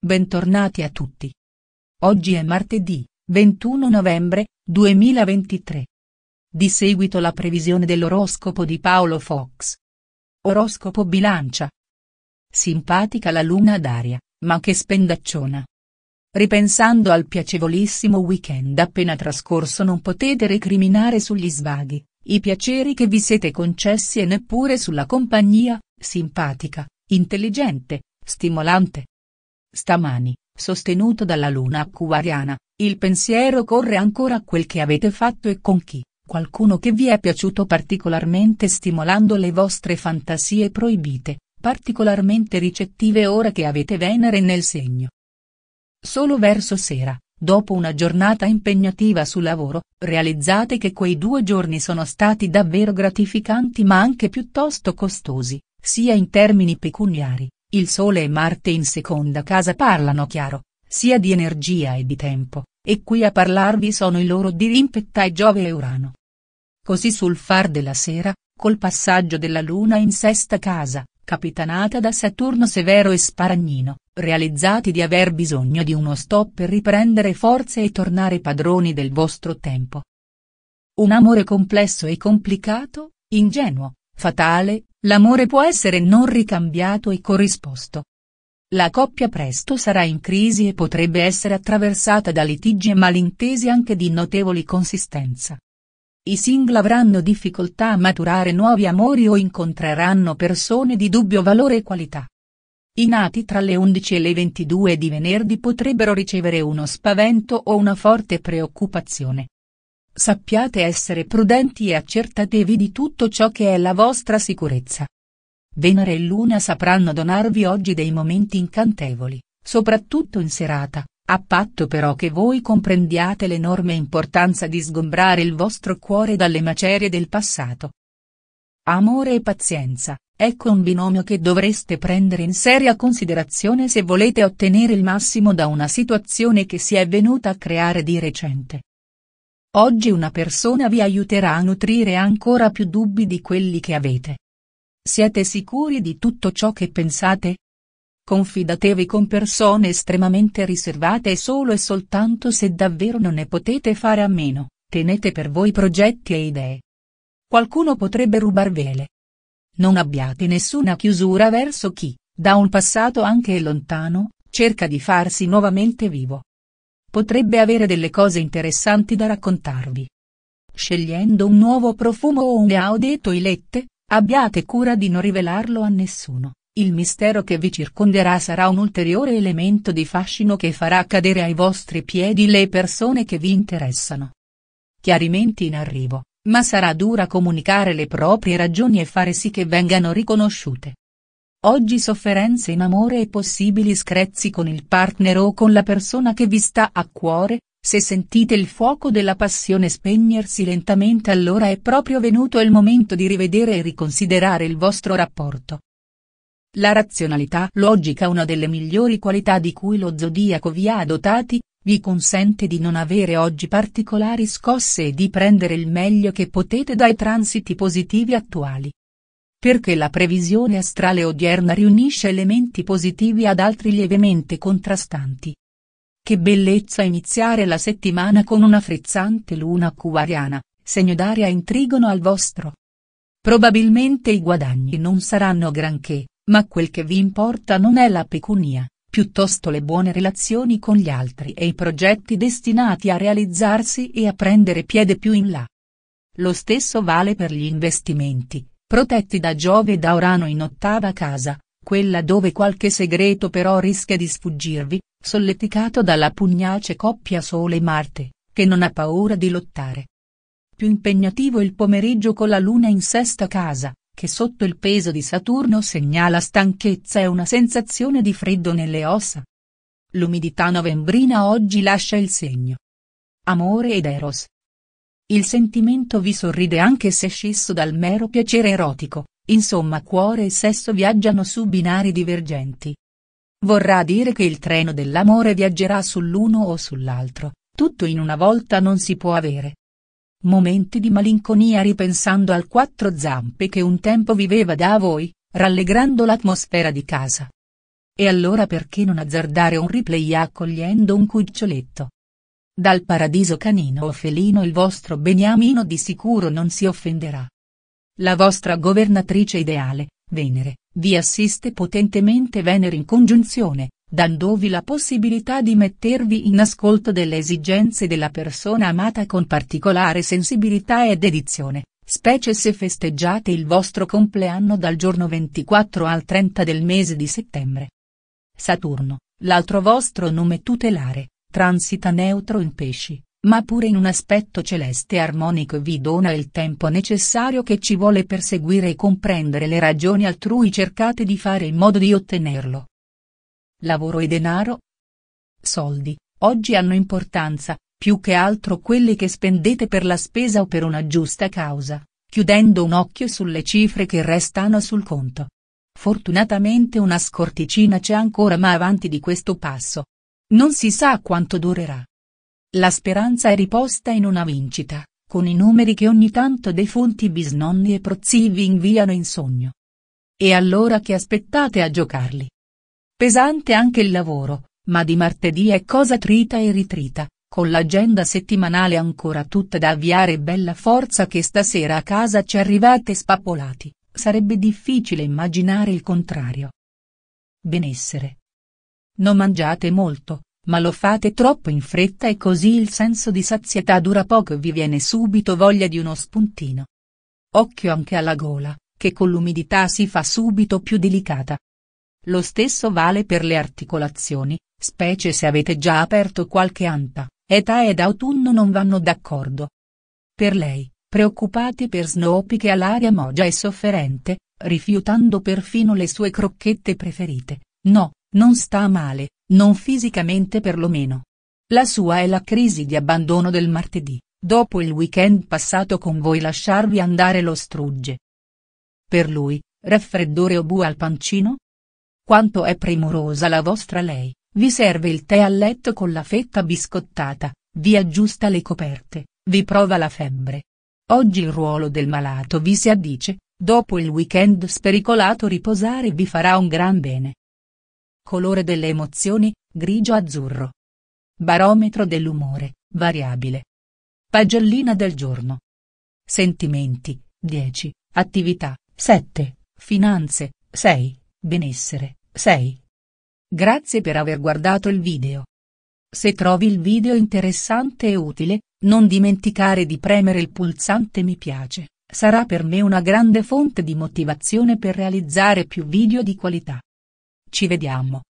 bentornati a tutti. Oggi è martedì, 21 novembre, 2023. Di seguito la previsione dell'oroscopo di Paolo Fox. Oroscopo bilancia. Simpatica la luna d'aria, ma che spendacciona. Ripensando al piacevolissimo weekend appena trascorso non potete recriminare sugli svaghi, i piaceri che vi siete concessi e neppure sulla compagnia, simpatica, intelligente, stimolante, Stamani, sostenuto dalla luna acquariana, il pensiero corre ancora a quel che avete fatto e con chi, qualcuno che vi è piaciuto particolarmente stimolando le vostre fantasie proibite, particolarmente ricettive ora che avete Venere nel segno. Solo verso sera, dopo una giornata impegnativa sul lavoro, realizzate che quei due giorni sono stati davvero gratificanti ma anche piuttosto costosi, sia in termini pecuniari, il Sole e Marte in seconda casa parlano chiaro, sia di energia e di tempo, e qui a parlarvi sono i loro dirimpetta e Giove e Urano. Così sul far della sera, col passaggio della Luna in sesta casa, capitanata da Saturno severo e sparagnino, realizzati di aver bisogno di uno stop per riprendere forze e tornare padroni del vostro tempo. Un amore complesso e complicato, ingenuo, fatale, l'amore può essere non ricambiato e corrisposto. La coppia presto sarà in crisi e potrebbe essere attraversata da litigi e malintesi anche di notevoli consistenza. I single avranno difficoltà a maturare nuovi amori o incontreranno persone di dubbio valore e qualità. I nati tra le 11 e le 22 di venerdì potrebbero ricevere uno spavento o una forte preoccupazione sappiate essere prudenti e accertatevi di tutto ciò che è la vostra sicurezza. Venere e Luna sapranno donarvi oggi dei momenti incantevoli, soprattutto in serata, a patto però che voi comprendiate l'enorme importanza di sgombrare il vostro cuore dalle macerie del passato. Amore e pazienza, ecco un binomio che dovreste prendere in seria considerazione se volete ottenere il massimo da una situazione che si è venuta a creare di recente. Oggi una persona vi aiuterà a nutrire ancora più dubbi di quelli che avete. Siete sicuri di tutto ciò che pensate? Confidatevi con persone estremamente riservate solo e soltanto se davvero non ne potete fare a meno, tenete per voi progetti e idee. Qualcuno potrebbe rubarvele. Non abbiate nessuna chiusura verso chi, da un passato anche lontano, cerca di farsi nuovamente vivo potrebbe avere delle cose interessanti da raccontarvi. Scegliendo un nuovo profumo o un eau toilette, abbiate cura di non rivelarlo a nessuno, il mistero che vi circonderà sarà un ulteriore elemento di fascino che farà cadere ai vostri piedi le persone che vi interessano. Chiarimenti in arrivo, ma sarà dura comunicare le proprie ragioni e fare sì che vengano riconosciute. Oggi sofferenze in amore e possibili screzzi con il partner o con la persona che vi sta a cuore, se sentite il fuoco della passione spegnersi lentamente allora è proprio venuto il momento di rivedere e riconsiderare il vostro rapporto. La razionalità logica una delle migliori qualità di cui lo zodiaco vi ha dotati, vi consente di non avere oggi particolari scosse e di prendere il meglio che potete dai transiti positivi attuali perché la previsione astrale odierna riunisce elementi positivi ad altri lievemente contrastanti. Che bellezza iniziare la settimana con una frizzante luna acquariana, segno d'aria intrigono al vostro. Probabilmente i guadagni non saranno granché, ma quel che vi importa non è la pecunia, piuttosto le buone relazioni con gli altri e i progetti destinati a realizzarsi e a prendere piede più in là. Lo stesso vale per gli investimenti protetti da Giove e da Urano in ottava casa, quella dove qualche segreto però rischia di sfuggirvi, solleticato dalla pugnace coppia Sole-Marte, che non ha paura di lottare. Più impegnativo il pomeriggio con la luna in sesta casa, che sotto il peso di Saturno segnala stanchezza e una sensazione di freddo nelle ossa. L'umidità novembrina oggi lascia il segno. Amore ed Eros, il sentimento vi sorride anche se scisso dal mero piacere erotico, insomma cuore e sesso viaggiano su binari divergenti. Vorrà dire che il treno dell'amore viaggerà sull'uno o sull'altro, tutto in una volta non si può avere. Momenti di malinconia ripensando al quattro zampe che un tempo viveva da voi, rallegrando l'atmosfera di casa. E allora perché non azzardare un replay accogliendo un cuccioletto? Dal paradiso canino o felino il vostro beniamino di sicuro non si offenderà. La vostra governatrice ideale, Venere, vi assiste potentemente Venere in congiunzione, dandovi la possibilità di mettervi in ascolto delle esigenze della persona amata con particolare sensibilità e dedizione, specie se festeggiate il vostro compleanno dal giorno 24 al 30 del mese di settembre. Saturno, l'altro vostro nome tutelare, transita neutro in pesci, ma pure in un aspetto celeste armonico e vi dona il tempo necessario che ci vuole per seguire e comprendere le ragioni altrui cercate di fare in modo di ottenerlo. Lavoro e denaro? Soldi, oggi hanno importanza, più che altro quelli che spendete per la spesa o per una giusta causa, chiudendo un occhio sulle cifre che restano sul conto. Fortunatamente una scorticina c'è ancora ma avanti di questo passo. Non si sa quanto durerà. La speranza è riposta in una vincita, con i numeri che ogni tanto defunti bisnonni e prozii vi inviano in sogno. E allora che aspettate a giocarli? Pesante anche il lavoro, ma di martedì è cosa trita e ritrita, con l'agenda settimanale ancora tutta da avviare bella forza che stasera a casa ci arrivate spappolati, sarebbe difficile immaginare il contrario. Benessere. Non mangiate molto, ma lo fate troppo in fretta e così il senso di sazietà dura poco e vi viene subito voglia di uno spuntino. Occhio anche alla gola, che con l'umidità si fa subito più delicata. Lo stesso vale per le articolazioni, specie se avete già aperto qualche anta, età ed autunno non vanno d'accordo. Per lei, preoccupati per Snoopy che ha l'aria mogia e sofferente, rifiutando perfino le sue crocchette preferite, no, non sta male, non fisicamente perlomeno. La sua è la crisi di abbandono del martedì, dopo il weekend passato con voi lasciarvi andare lo strugge. Per lui, raffreddore o bu al pancino? Quanto è premurosa la vostra lei, vi serve il tè a letto con la fetta biscottata, vi aggiusta le coperte, vi prova la febbre. Oggi il ruolo del malato vi si addice, dopo il weekend spericolato riposare vi farà un gran bene. Colore delle emozioni, grigio-azzurro. Barometro dell'umore, variabile. Pagellina del giorno. Sentimenti, 10, attività, 7, finanze, 6, benessere, 6. Grazie per aver guardato il video. Se trovi il video interessante e utile, non dimenticare di premere il pulsante mi piace, sarà per me una grande fonte di motivazione per realizzare più video di qualità. Ci vediamo.